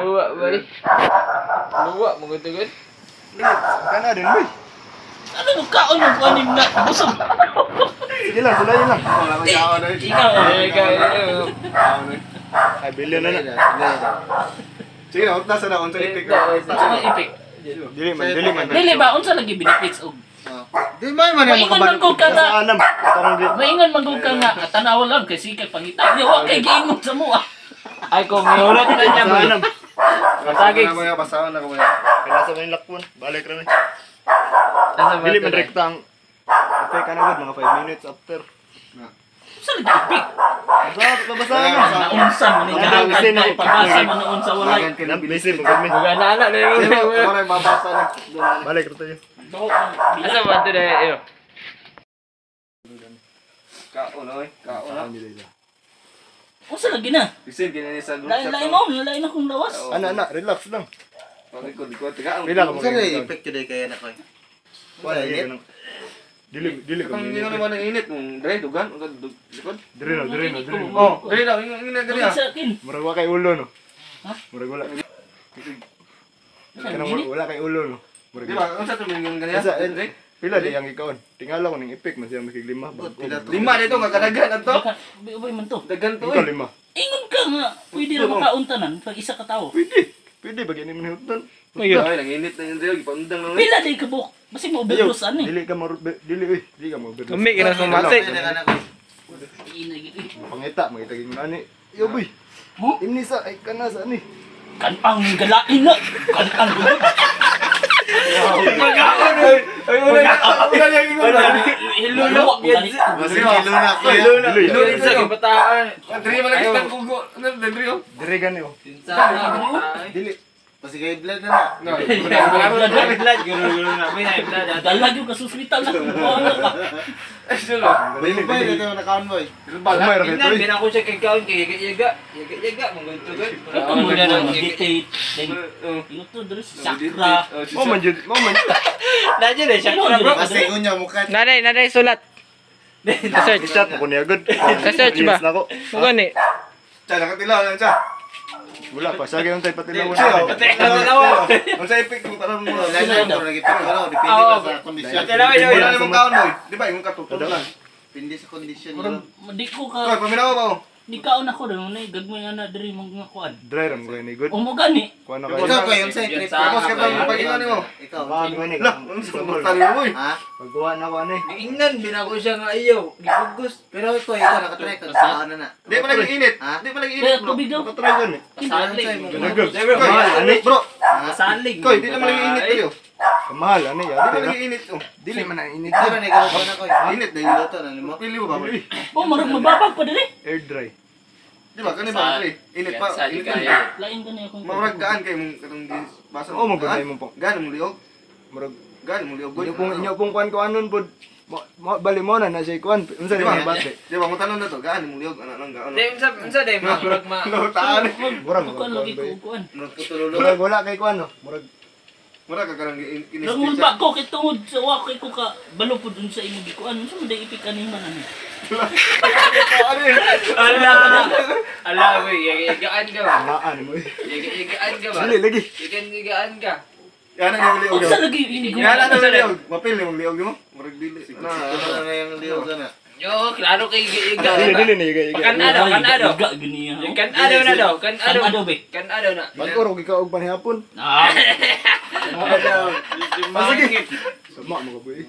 Luwa ba eh? Luwa mo gud gud. Kana din, boy. Ano nung kaon yung kanin na? Busog. Sige lang, sulayin lang. Ikaw. Eh kaya Ay, bilyon na na. Sige na, na, unsa ipik Unsa man ipik? Dili man, dili man. Dili ba unsa lagi benefits og Di man man yung Maingon man ko ka Sa nga. alam. Katong di. Maingon man ko ka nga tanawa lang kay sikay pangita. Di wa kay giingon sa mo ah. Ay kung miulot na niya Sa alam. Matagig. Ano mo basahan na ko mo. Kinasa mo yung lakwan. Balik rin? Dili man rekta ang... Okay ka na good, mga 5 minutes after. Unsa lagi ipik? Basa, babasahan mo. Naunsa man ni gahagan kay na- pabasa man noon sa walay. Nabisi mo kami. Buga na ana na yun. Na? Balik rin tayo. Ang Asa ba to dai yo? Kaon oy, kaon na. Unsa lagi na? Bisin kinani sa group Lain chat. lain on, lain akong lawas. Ano, ano, relax lang. Pagod ko, di ko tiga. Relax mo. Saan na effect today kaya na ko? Wala, init. Dili, dili ko. Kung hindi ko naman ang init, mong dre, dugan, ang dug- likod. Dire no, dire no, dire no. Oh, dre lang, yung init dre sa. Murag wa kay ulo no. Ha? Murag wala. Kanang wala kay ulo no. Di ba? Unsa to man yung ganyan? Sa Dre? pila di ang ikaon. Tingala ko ning ipik man siya makiglima. Pila to? Lima dito ka kadagan ato. Baka ubay man to. Dagan to Ikaw eh. lima. Ingon ka nga, pwede ra makauntanan pag isa ka tawo. Pwede. Pwede ba gani man hutan? Ay, nanginit na yung dre, ipandang lang. eh. Pila day ka buk. Basi mo overdos ani. Dili ka mo dili uy, dili ka mo. Kami kina sumatik. Kaya na ko. Iinay gid. Pangita magitaging nani. Yo boy. Mo Imni sa ay kana sa ani. kanpang galain na. Kanpang. Magaon oy. Ay wala. Kasi kilo na ko ya. Dili. Ilo sa kabataan. Dre man lagi tang kugo. Ano dre oh? Dire gani oh. Dili. Kasi kay blood na na. No. Blood gulo-gulo na. May blood. Dalag yung kasuswitan na. Ano ka? Ay, sulo. May ba dito na kaon boy? Umay ra kay Tingnan, toy. bin ako siya kay kaon kay yaga-yaga. Yaga-yaga mo ganito gud. Ito mo na Oh. yung to, there's sakra. Mo man jud, mo man. Eh siya bro. Kasi kunya mukha. Nanay, nanay sulat. Sa-search. Chat mo ko niya good. Sa-search ba? Yes na ko. Kung gani. Cha, Wala pa, sa gyud tay patilawan. Chill. Ate, natanawa. Unsa ipik mo parang mo. Wala na lagi pero depende Oo. ka sa kondisyon. Ate, laway, laway. Wala namang kaon. Di ba yung katutulan? Depende sa kondisyon Murag, mo. di ko Koy, ka, paminaw ba di kaon ako doon, na gagmay nga na diri mong mga kuan. Dry ram ko ni good. O mo gani, Kuha na Ikaw, kayo. Ikaw ko yung sa trip. Tapos ka pang pag-ingan mo. Ikaw. Kuha ko ni. Lah, unsa mo mo? Ha? Pagkuha na ko ani. Ingnan, binako siya nga ayaw. Gipugos. Pero ito ikaw nakatry ka sa ano na. Di pa lagi init. Ha? Di pa lagi init tubig daw. Patry ko ni. Salig. Ganagag. Siyempre, Koy, mahal. ani bro. Salig. Koy, di naman lagi init tayo. Mahal ani ya. Di pa Dili na. init oh. Dili man na init. Di ba na ikaw na ko? Init na yun. Luto na limo. Pili mo ba boy? O marag mababag pa diri. Air dry. Di ba kani ba dre? Init pa. Init kayo. pa. Lain gani akong Mamrag gaan kay mong katong di basa. Oo, maganda mo po. Gaan mo liog. Murag Gaan mo liog. inyo pong inyo pong kuan ko anon pod. Mo mo- bali mo na na say kuan. Unsa Di ni ba? bate? Di ba mo tanong na to? Gaan mo liog ana nang gaan. Dahil unsa unsa dahil murag ma. Nautaan. Murag kuan lagi kuan. ko. Murag. Murag wala kay kuan no. Murag Mura ka karang kinis. Lang ba ko kay tungod sa wa kay ko ka balo dun sa imo gikuan. Unsa man day ipik ani man ani. Ano? Ala ala ko yagaan ka ba? maan mo. eh. Yagaan ka ba? Dili lagi. Yagaan ka. Yan ang liog. Unsa lagi ini Yan ang liog. Mapil yung liog mo. Murag dili. Na. Ano na yung liog na? Yo, klaro kay Dili yagaan. dili ni gay. Kan ano, kan ano. Ga gani ha. Kan ano na daw, kan Kan ano. ado be. Kan ano na. Bagko ro ikaw og panihapon. Ah, Sige. Sama mo ka boy.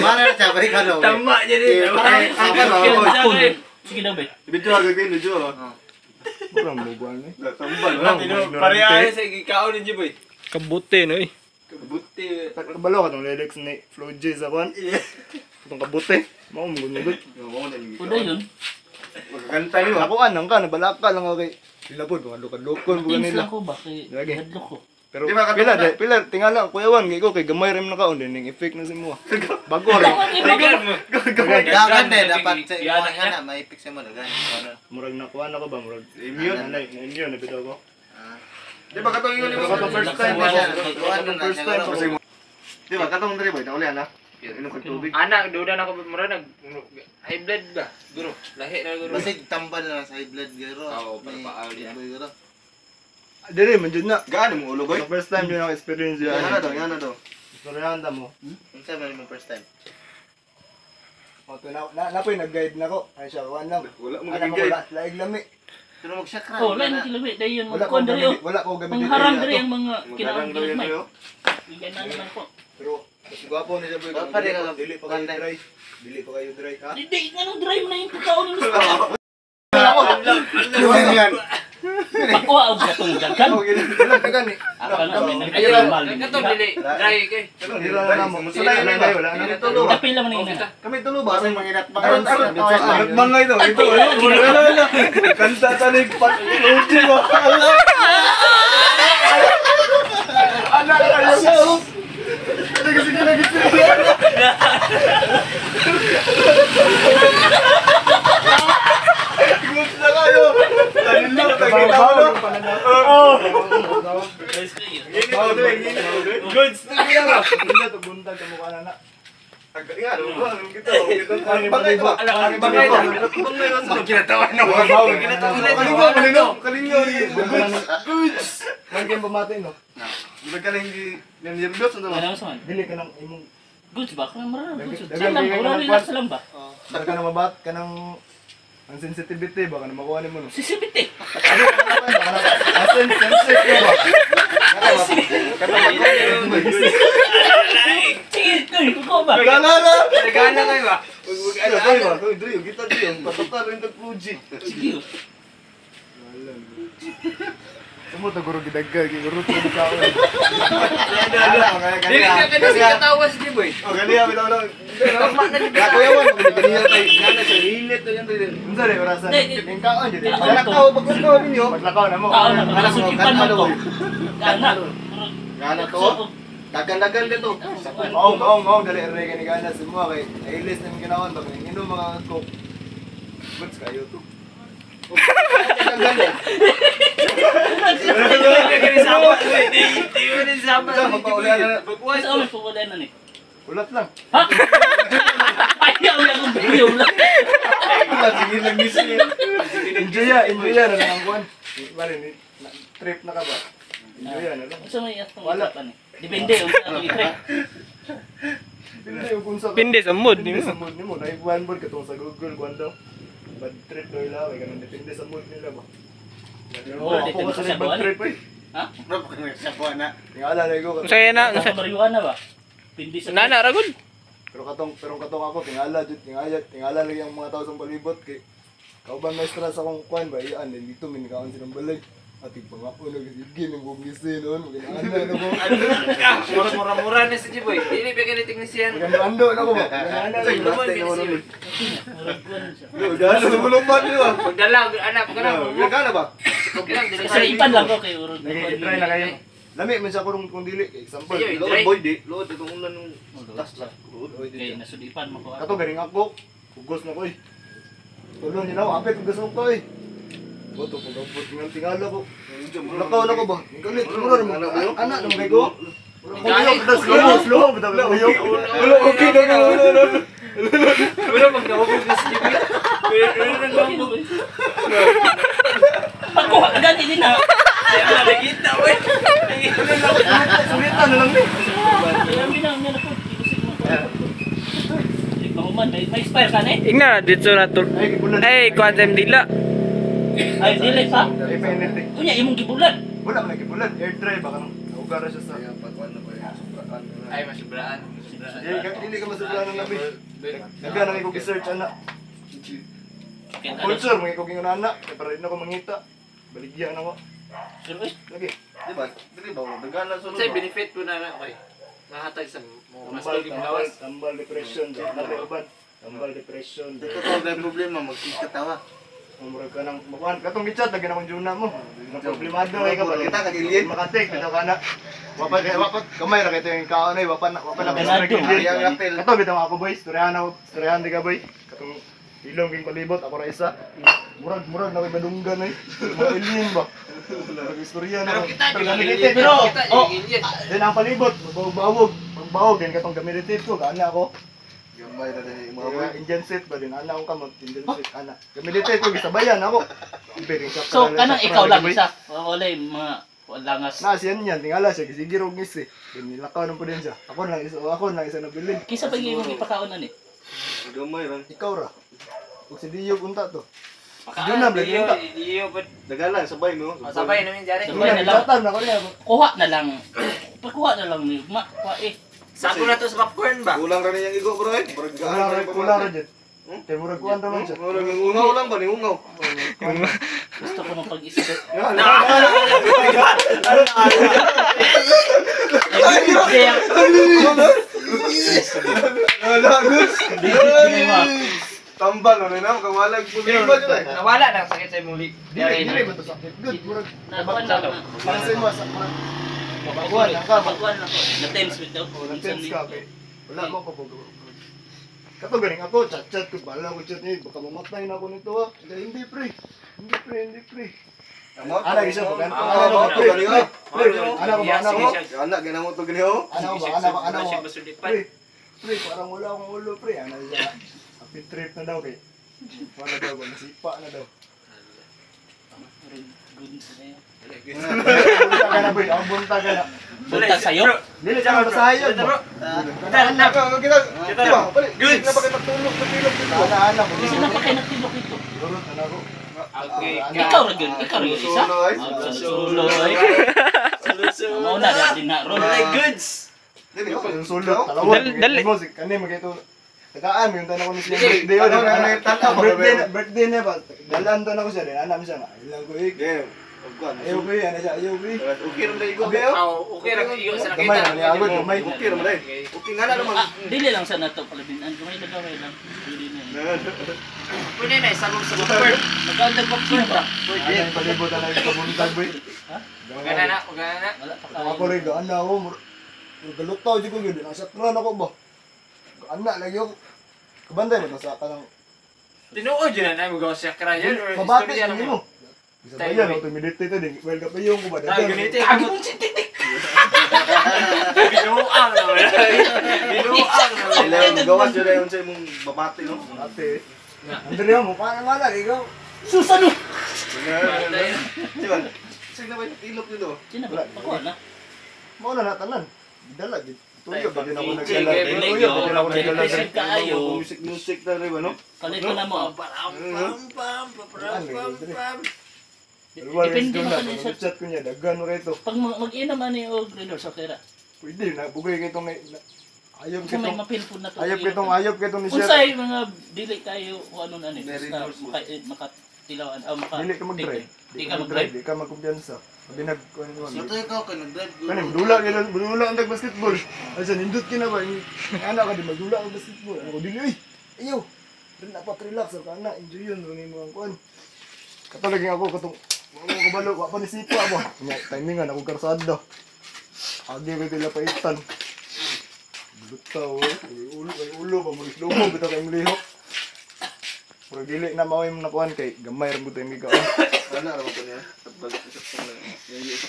Mana na siya balik ka daw. Tama jadi. Ang ano? Pun. Sige daw be. Video agad kayo, video. Murag mo kuan ni. Tambal. Pareha sa gikaon ni boy. Kabuti no eh. Kabuti. Kabalo ka tong lyrics ni Flo J sa kuan. Itong kabuti. Mao mo gunyod. Kuda yun. Magkakanta niyo ah. Ako anang ka nabalaka lang ako kay sila pod mga lukad-lukad bukan Pins nila. lang ko ba kay Lagi. hadlok ko. Pero Di ba pila na- pila tingala kuyawan kay ko kay gamay rim na kaon din ning effect na si mo. Bago rin. Mo. Dagan din dapat sa Yan, imo yan. nga na maipik sa mo dagan. Ano? Murag nakuha na ko ba murag immune na na immune na bitaw ko. Ah. Di ba katong yun Katong first time na siya. Katong first time siya, ko. Di ba katong dre boy, naulian na. Inom kang tubig. Anak, duda na ko mura nag high blood ba? Guro, lahi na guro. Basig tambal na sa high blood garo. Oo, May- parpaaw din. Boy, garo. Dili, manjud na. Gaano mo ulo, boy? First time yun ako experience Yan na yan. daw, yan na daw. Storyanda mo. Unsa man mo first time? O, to na, na, napoy, nag-guide na ko. Ay siya, kawan lang. Wala mo Alam mo, gigay. wala, laig lami. Pero magsakra. Oh, lain ang kilawit. Wala ko magkuhan dari oh. gamit, wala ko gamit. Mangharang dito. dari ang mga Magdarang kinaon daw yan, may. boy. oh. Bigyan na naman po. Pero, mas gwapo niya boy. Ba't pa rin ka- Dili pa kayo dry. Dili pa kayo dry, ha? Hindi, nga nung drive na yung pagkaon ng Yan. Pakuha ang gatong dagan. Ako na may Ayun, nagkamal. kato dili. Dry kay. Wala na mo. Sanay na tayo, wala na. Ba? Ina. Kami tulo ba? Basig manginat pa Aron, aron, aron. Mangay to, ito. Wala na. Kanta sa ligpat. Lugi mo. Ala. Ala. Sige, sige, sige, sige. Gusto na kayo. Tanilo, tagita mo. Oo. Goods na ba? Hindi to buntag ka mukha na na. Nga, ano ba? Ano kita? Ano kita? Ay, Bangay ba? bangay ba? Kinatawan na mo. Kalingaw, kalingaw, kalingaw. Goods. Nang game bumati no. Di ba ka lang hindi nandirbiyos? Ano ba? Ano sa man? Dili ka nang imong Goods ba? Kaya marami goods. Saan lang? Wala relax lang ba? Baka ka nang mabat ka nang ang sensitivity baka na makuha nimo no. Sisibit eh. Ano baka na asen sensitive ba? Sige, ito. Ito ba? Gala na. Nagana kayo ba? Ano tayo ba? Kung drio, kita drio. Patatar rin tag-project. Sige. Sumo to guro gidagga guro to ka. Dili ka kasi katawas di boy. Oh, ganiya, bitaw lang. Normal na di Kakuyawan, ganiya tayo. Gana siya, hilit na yan tayo. Unsa re ora sa Hindi, ning kaon jud. Kaon. Maglakaw, paglakaw ninyo. Maglakaw na mo. Tao na. Anak mo, Nasukipan mo gana to. to. Gana. Gana to. Dagan-dagan dito. Maong maong maong dali re kay gana sa mga kay ailis na ginawan kay inom mga cook. Goods kayo to. Sa amin po wala na ni. Ulat lang. Ha? Ayaw na akong video lang. Sige lang gising. Enjoy ya, enjoy ya na lang. Bali ni na- trip na ka ba? Enjoy ya na lang. Sa may atong Wala. usapan eh. Depende kung sa atong yung kung sa mood, Pindi sa mood nimo. Na ibuan board katong sa Google kuan daw. Bad trip daw ila kay ganun depende sa mood nila ba. Oo, ako depende kasi sa bad buwan. trip eh. Ha? Bro, kung sa buwan na. Na ko. Saya na. Sa marijuana ba? Depende sa Nana ragod. Pero katong pero katong ako tingala jud tingala tingala lang yung mga tao sa palibot kay kauban may stress akong kuan ba iyan dito min kaon silang balay. Ati pangapo na gigin ng bugisi noon magana na ko. Mura-mura na si Jiboy. Dili pa kini technician. Maganda na ko ba? Magana na ko. lahat tayo naman namin. Murag-kuan siya. Gana sa bulumban niyo. Pagdala, anak, pagdala. Gana ba? Okay lang, dili Sa ipan lang ko kay Urod. Nagi-try na kayo. Lami man siya kurong kung dili example. Load boy di. Load itong ulan nung tas lang. Load. Kay nasudipan mo ko. Kato garing ako. Ugos na ko eh. Tulong niyo na ako, apit ugos mo ko eh. Boto pag abot ng tingala ko. Nakaw na ko ba? Galit mo. Anak nang kay ko. Galit. Slow, slow, bitaw ko yo. Ulo okay na ulo. Wala nawagod na si Jiboy? Wala nang nawagod. Ako, gani din ha. Wala nakita, wey. Sulitan na lang ni. Na na mo ko. Pa human, may expire ka na eh. Ingna dito na to. Ay quantum dila. Ay, dili pa. Penalty. Kunya, imong gibulan. Wala man gibulan. Air dry baka nang naugara siya sa. Ay, masubraan. Ay, dili ka masublan ng labi. Nagana nang ko gi-search ana. Kaya Culture mga ko gingon ana, kay para rin ako mangita. Baligyan ako. Pero eh, Lagi. Di ba? Di ba? Nagana sa Sa'y benefit po na na, okay. Nahatag sa mo mas Tambal, tambal, depression. Tambal depression. Ito to may problema magkikatawa. Umurag ka ng makuhan. Katong gitsa, lagyan akong juna mo. Na problemado ay ka ba? Kita ka gilid. Makatik, ito ka na. Wapat, kaya wapat, kamay ra kito yung kaon ay, wapan, wapan na. Yang rapel. Kato, bitaw ako boy, storyahan ako, storyahan di ka boy. Katong ilong king palibot, ako ra isa. Murag, murag, na ko'y madunggan ay. Mga alien ba? Nag-istorya na. Pero kita, gamitin, pero oh, di Then ang palibot, mabawag-bawog. Pag baog din katong gamilitit ko ana ako. Gamay na din mga boy. Mga Indian set ba din ana akong kamot Indian set ana. Gamilitit ko gisabayan ako. Ibig sa So, kanang ikaw lang isa. Wala yung mga langas. Na siyan yan, tingala siya, sige og ngisi. Din nilakaw ng pudin siya. Ako lang isa, ako lang isa nabilin. Kisa pa yung ipakaonan eh. Gamay lang. Ikaw ra. Ug si Dio unta to. Yun na, Diyo, yun na. diyo, Dagalan sabay no. Oh, sabay namin dyan. Sabay na lang. Kuha na lang. Pagkuha na lang ni Ma, kuha eh. Sako na to sa popcorn ba? Kulang ra niyang igo bro eh. Murag gaan Kulang ra ra yung kulang ra pamati. jet. Kay murag kuan ra man siya. Murag yung ungaw lang ba ungaw. Gusto ko mapag-isip. Yan. Kaya. Tambal ano na kawalag problema dyan eh. Nawala na sakit sa imong lig. Dili dili ba to sakit? Good, murag Nakuha na mo sa murag Mabaguan lang ka. Mabaguan lang ko. Na-tense with daw. Oh, nag-tense ka kay. Wala mo ko pag Kato galing ako, chat-chat ko, bala ko chat niya, baka mamatay na ako nito ha. Hindi, hindi pre. Hindi pre, hindi pre. Ana gisa ko, ganito. Ah, Ana ko, ah, pre. ah, ah, Pre, ana ko ba, ana ko? Anak gina mo to gani ho. Ana ko ba, ana ko, ana ko. Pre, pre, parang wala akong ulo, pre. Ana siya. Happy trip na daw kay. Wala daw, nasipa na daw. Na, boy. Ang bunta ka na. Bunta sa'yo? Dili siya matasayag ba? Ana, Kita. Di ba? Good. Na kayo magtulog sa pilog dito? Kasi na kayo nagtibok ito. Okay. Ikaw rin yun. Ikaw rin isa. Suloy. Ah, Suloy. Mau na dati na ron. Like goods. Dili. Yung sulot, talawag. Dal- dali. Mo, si kani magito. Tagaan mo yung tanong ko ni siya Dili, birthday yun. ano, ano yung tanaw, Birthday mga na, birthday na ba? Dalan to na ko siya rin. Anak mo siya na. Ilang ko eh. Game. Ugkuan. Ayaw ko eh. Ano siya? Ayaw ko eh. Okay dai go Okay, beo. Okay ra iyo sa Gamay nakita. naman ni Agod. Gamay. Okay ram dai. Okay nga na naman. Ah, dili lang sa nato palabinan. Gamay na gamay lang. Dili na. Pwede na isalong sa popcorn. Magkaundag popcorn ba? Ano yung palibutan na yung kabuntag boy? Ha? Magana na, magana na. Wala pa Ako rin, gaan na ako. Mur- Galutaw di ko yun. Nasa tran ako ba? Na, lagi ako. Kabanday mo, nasa ka ng Tinuod yun na magawa siya krayan or istorya Hindi mo. mo. Isa ba yan? Ito, meditate din. Well, kapayong ko ba? Ah, ganito yung Kagi mong sintitik! binuang naman. Binuang naman. Ilang gawas jud ayon sa imong babati no. Ate. Andrea mo, paano nga lang, ikaw? Susano! Ba? Sige na ba yung ilok nito? Sino ba? Pakuha na. Mau na natanan. Dala, gid. Tuyo, ba din ako sige, Tuyo, Belegyo. ba din ako nagdala? Present ka ayo. Music music na rin ba no? Kalit ko na mo. Depende Depende na naman sa sa... chat ko niya, daghan mo rito. Pag mag- mag-inom ani o grillo sa kera. Pwede na, bugay kay itong ayop Kung may kitong mapilpon na to. ayop kitong ayop kitong ni Kung Sir. sa'yo mga dili kayo o ano na ni. Very Basta resourceful. Makatilawan. Ah, maka, Dili ka mag-drive. Di ka mag-drive. Di ka magkumpiyansa. Sabi nag kuan mo. Ito ikaw ka nag-drive. Kani dula ka lang, dula ang basketball. Asa nindot kina ba? Anak ka di magdula ang basketball. Ako dili ay. Ayaw. Dili dapat relax ka na, enjoy yun rin mo ang kuan. Katulad nga ako katong kabalo ko pa ni sipa ba. Nya timingan ako karsada. Agi ba tila paitan. Butaw eh. Ulo ulo pa mo lumo bitaw kay mlihok. Pero dili na mao imong nakuan kay gamay ra mo tayo migaon. Ana ra mo niya.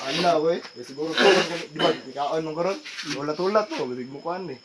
Ana we, siguro ko di ba ikaon mo karon. Wala tulat to, bisig mo kuan eh.